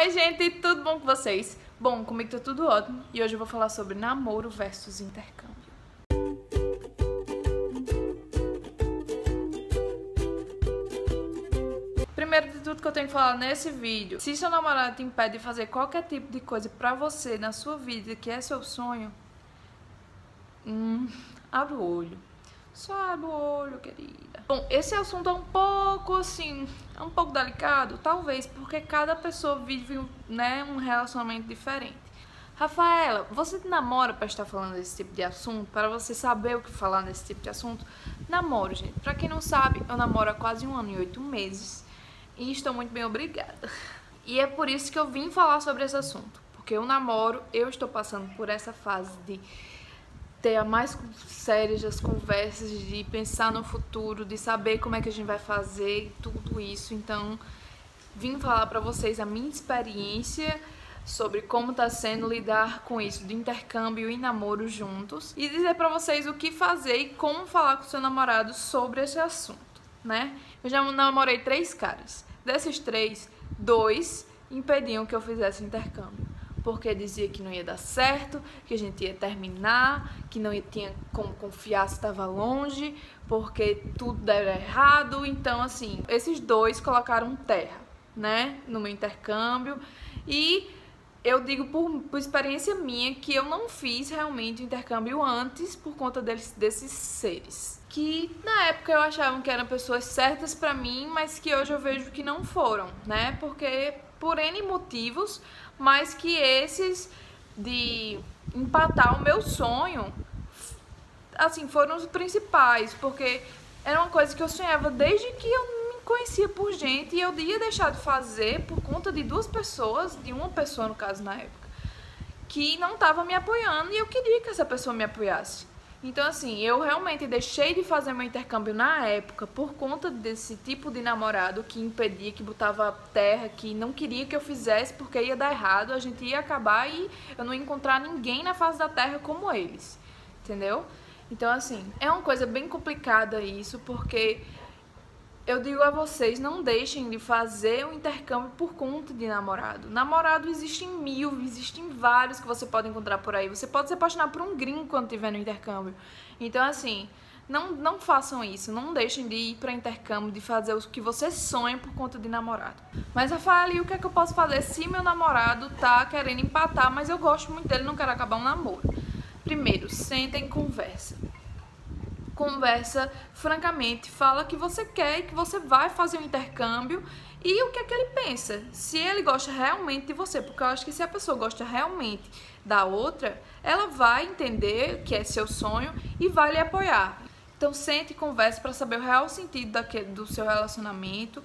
Oi, gente, tudo bom com vocês? Bom, comigo tá tudo ótimo e hoje eu vou falar sobre namoro versus intercâmbio. Primeiro de tudo que eu tenho que falar nesse vídeo, se seu namorado te impede de fazer qualquer tipo de coisa pra você na sua vida que é seu sonho, hum, abre o olho. Só abre o olho, querida. Bom, esse assunto é um pouco assim, é um pouco delicado, talvez, porque cada pessoa vive né, um relacionamento diferente. Rafaela, você namora para estar falando desse tipo de assunto? Para você saber o que falar nesse tipo de assunto? Namoro, gente. Para quem não sabe, eu namoro há quase um ano e oito meses e estou muito bem obrigada. E é por isso que eu vim falar sobre esse assunto, porque eu namoro, eu estou passando por essa fase de ter mais sérias as conversas, de pensar no futuro, de saber como é que a gente vai fazer tudo isso. Então, vim falar para vocês a minha experiência sobre como tá sendo lidar com isso de intercâmbio e namoro juntos e dizer para vocês o que fazer e como falar com seu namorado sobre esse assunto, né? Eu já namorei três caras. Desses três, dois impediam que eu fizesse intercâmbio porque dizia que não ia dar certo, que a gente ia terminar, que não tinha como confiar se estava longe, porque tudo deu errado. Então, assim, esses dois colocaram terra, né, no meu intercâmbio. E eu digo por, por experiência minha que eu não fiz realmente o intercâmbio antes por conta deles, desses seres. Que na época eu achava que eram pessoas certas para mim, mas que hoje eu vejo que não foram, né? Porque por N motivos, mas que esses de empatar o meu sonho, assim, foram os principais, porque era uma coisa que eu sonhava desde que eu me conhecia por gente e eu ia deixar de fazer por conta de duas pessoas, de uma pessoa no caso na época, que não estava me apoiando e eu queria que essa pessoa me apoiasse. Então, assim, eu realmente deixei de fazer meu intercâmbio na época por conta desse tipo de namorado que impedia, que botava terra, que não queria que eu fizesse porque ia dar errado, a gente ia acabar e eu não ia encontrar ninguém na face da terra como eles, entendeu? Então, assim, é uma coisa bem complicada isso, porque eu digo a vocês, não deixem de fazer o intercâmbio por conta de namorado. Namorado existem mil, existem vários que você pode encontrar por aí. Você pode se apaixonar por um gringo quando estiver no intercâmbio. Então, assim, não, não façam isso. Não deixem de ir para intercâmbio, de fazer o que você sonha por conta de namorado. Mas, Rafael, e o que é que eu posso fazer se meu namorado tá querendo empatar, mas eu gosto muito dele, não quero acabar um namoro? Primeiro, sentem e conversa conversa francamente, fala que você quer e que você vai fazer um intercâmbio e o que é que ele pensa. Se ele gosta realmente de você, porque eu acho que se a pessoa gosta realmente da outra, ela vai entender que é seu sonho e vai lhe apoiar. Então sente e converse para saber o real sentido daquele, do seu relacionamento.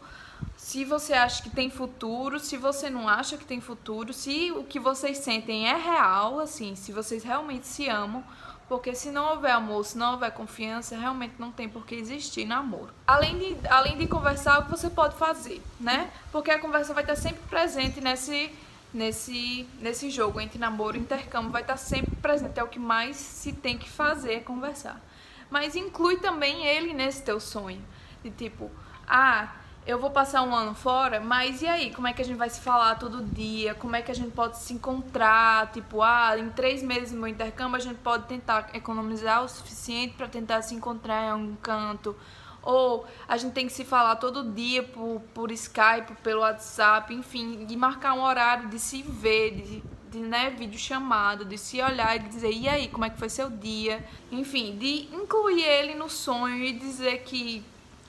Se você acha que tem futuro, se você não acha que tem futuro, se o que vocês sentem é real, assim, se vocês realmente se amam porque se não houver amor, se não houver confiança, realmente não tem por que existir namoro. Além de, além de conversar, o que você pode fazer, né? Porque a conversa vai estar sempre presente nesse, nesse, nesse jogo entre namoro e intercâmbio, vai estar sempre presente. É o que mais se tem que fazer, é conversar. Mas inclui também ele nesse teu sonho. De tipo, ah, eu vou passar um ano fora, mas e aí? Como é que a gente vai se falar todo dia? Como é que a gente pode se encontrar? Tipo, ah, em três meses no meu intercâmbio a gente pode tentar economizar o suficiente para tentar se encontrar em algum canto. Ou a gente tem que se falar todo dia por, por Skype, pelo WhatsApp, enfim, de marcar um horário de se ver, de, de né, vídeo chamado, de se olhar e dizer, e aí, como é que foi seu dia? Enfim, de incluir ele no sonho e dizer que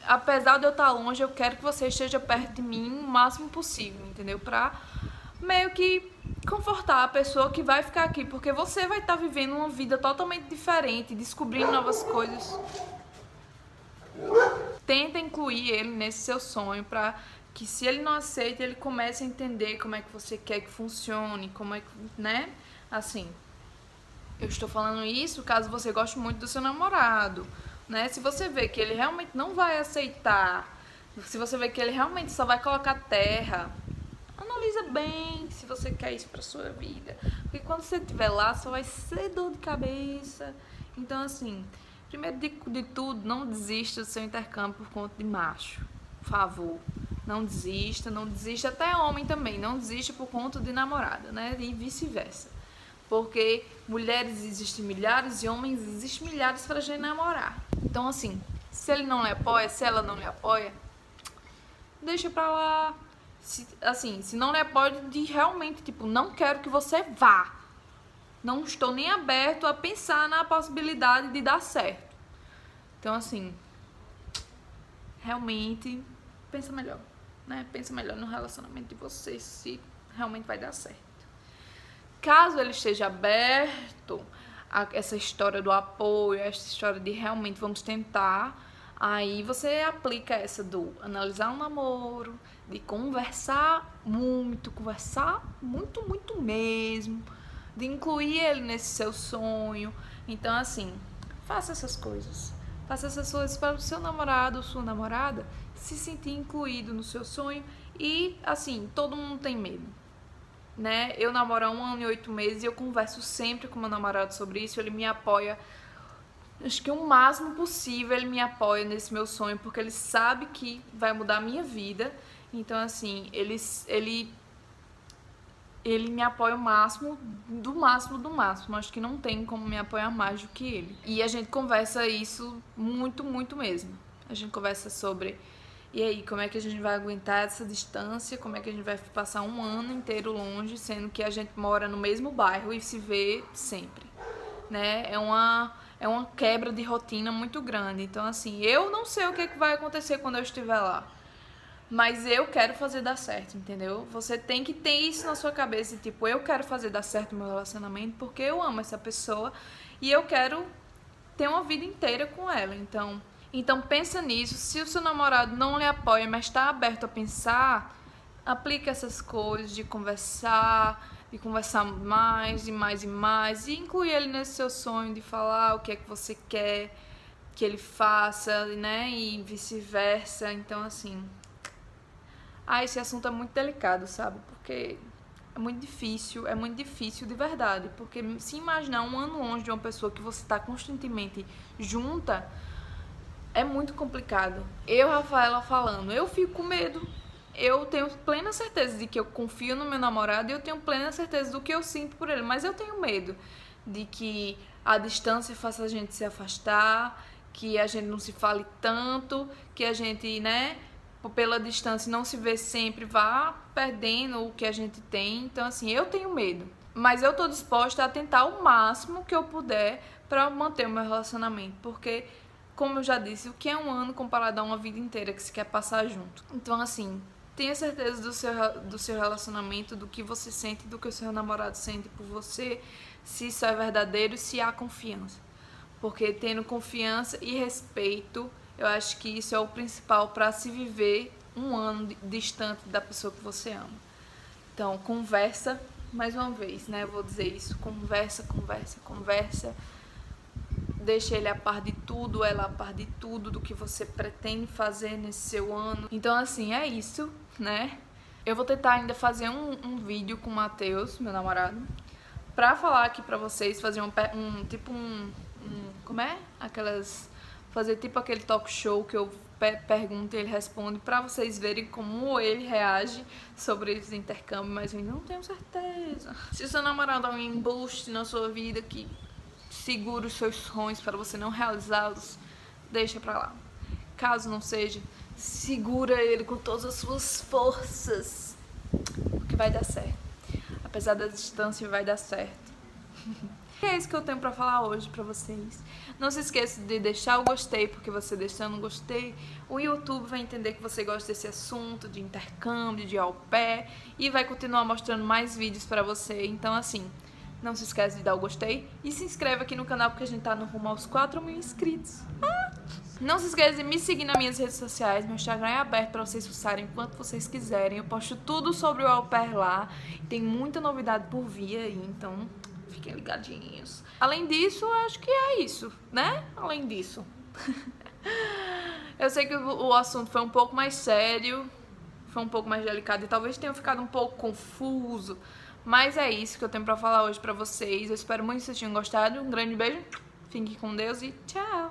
apesar de eu estar longe, eu quero que você esteja perto de mim o máximo possível, entendeu? Pra meio que confortar a pessoa que vai ficar aqui, porque você vai estar vivendo uma vida totalmente diferente, descobrindo novas coisas. Tenta incluir ele nesse seu sonho para que se ele não aceita, ele comece a entender como é que você quer que funcione, como é que, né? Assim, eu estou falando isso caso você goste muito do seu namorado né? Se você vê que ele realmente não vai aceitar, se você vê que ele realmente só vai colocar terra, analisa bem se você quer isso pra sua vida. Porque quando você estiver lá, só vai ser dor de cabeça. Então, assim, primeiro de, de tudo, não desista do seu intercâmbio por conta de macho. Por favor. Não desista, não desista até homem também, não desista por conta de namorada, né? E vice-versa. Porque mulheres existem milhares e homens existem milhares para gente namorar. Então assim, se ele não lhe apoia, se ela não lhe apoia, deixa pra lá. Se, assim, se não lhe apoia de realmente, tipo, não quero que você vá. Não estou nem aberto a pensar na possibilidade de dar certo. Então assim, realmente pensa melhor, né? Pensa melhor no relacionamento de vocês se realmente vai dar certo. Caso ele esteja aberto a essa história do apoio, essa história de realmente vamos tentar, aí você aplica essa do analisar um namoro, de conversar muito, conversar muito, muito mesmo, de incluir ele nesse seu sonho. Então assim, faça essas coisas. Faça essas coisas para o seu namorado ou sua namorada se sentir incluído no seu sonho. E, assim, todo mundo tem medo. Né? Eu namoro há um ano e oito meses e eu converso sempre com meu namorado sobre isso. Ele me apoia, acho que o máximo possível ele me apoia nesse meu sonho, porque ele sabe que vai mudar a minha vida. Então, assim, ele, ele ele me apoia o máximo, do máximo, do máximo. Acho que não tem como me apoiar mais do que ele. E a gente conversa isso muito, muito mesmo. A gente conversa sobre e aí, como é que a gente vai aguentar essa distância? Como é que a gente vai passar um ano inteiro longe, sendo que a gente mora no mesmo bairro e se vê sempre, né? É uma é uma quebra de rotina muito grande. Então, assim, eu não sei o que, é que vai acontecer quando eu estiver lá. Mas eu quero fazer dar certo, entendeu? Você tem que ter isso na sua cabeça, tipo, eu quero fazer dar certo meu relacionamento porque eu amo essa pessoa e eu quero ter uma vida inteira com ela. Então, então pensa nisso. Se o seu namorado não lhe apoia, mas está aberto a pensar, aplique essas coisas de conversar, de conversar mais e mais e mais e incluir ele nesse seu sonho de falar o que é que você quer que ele faça, né? E vice-versa. Então, assim, ah, esse assunto é muito delicado, sabe? Porque é muito difícil, é muito difícil de verdade. Porque se imaginar um ano longe de uma pessoa que você está constantemente junta, é muito complicado. Eu, Rafaela, falando, eu fico com medo. Eu tenho plena certeza de que eu confio no meu namorado e eu tenho plena certeza do que eu sinto por ele. Mas eu tenho medo de que a distância faça a gente se afastar, que a gente não se fale tanto, que a gente, né? pela distância não se vê sempre, vá perdendo o que a gente tem. Então, assim, eu tenho medo. Mas eu tô disposta a tentar o máximo que eu puder para manter o meu relacionamento. Porque, como eu já disse, o que é um ano comparado a uma vida inteira que se quer passar junto? Então, assim, tenha certeza do seu, do seu relacionamento, do que você sente, do que o seu namorado sente por você, se isso é verdadeiro, se há confiança. Porque tendo confiança e respeito eu acho que isso é o principal para se viver um ano distante da pessoa que você ama. Então, conversa, mais uma vez, né? Eu vou dizer isso: conversa, conversa, conversa. Deixa ele a par de tudo, ela a par de tudo do que você pretende fazer nesse seu ano. Então, assim, é isso, né? Eu vou tentar ainda fazer um, um vídeo com o Matheus, meu namorado, pra falar aqui pra vocês, fazer um, um tipo um, um. Como é? Aquelas fazer tipo aquele talk show que eu pergunto e ele responde para vocês verem como ele reage sobre esse intercâmbio, mas eu não tenho certeza. Se seu namorado é um embuste na sua vida que segura os seus sonhos para você não realizá-los, deixa pra lá. Caso não seja, segura ele com todas as suas forças, porque vai dar certo. Apesar da distância, vai dar certo. é isso que eu tenho para falar hoje para vocês. Não se esqueça de deixar o gostei, porque você deixando o gostei, o YouTube vai entender que você gosta desse assunto de intercâmbio, de au pair, e vai continuar mostrando mais vídeos para você. Então, assim, não se esqueça de dar o gostei e se inscreve aqui no canal, porque a gente tá no rumo aos 4 mil inscritos. Ah! Não se esqueça de me seguir nas minhas redes sociais. Meu Instagram é aberto para vocês usarem enquanto vocês quiserem. Eu posto tudo sobre o au pair lá. Tem muita novidade por vir aí, então fiquem ligadinhos. Além disso, acho que é isso, né? Além disso. Eu sei que o assunto foi um pouco mais sério, foi um pouco mais delicado e talvez tenha ficado um pouco confuso. Mas é isso que eu tenho pra falar hoje pra vocês. Eu espero muito que vocês tenham gostado. Um grande beijo, fiquem com Deus e tchau!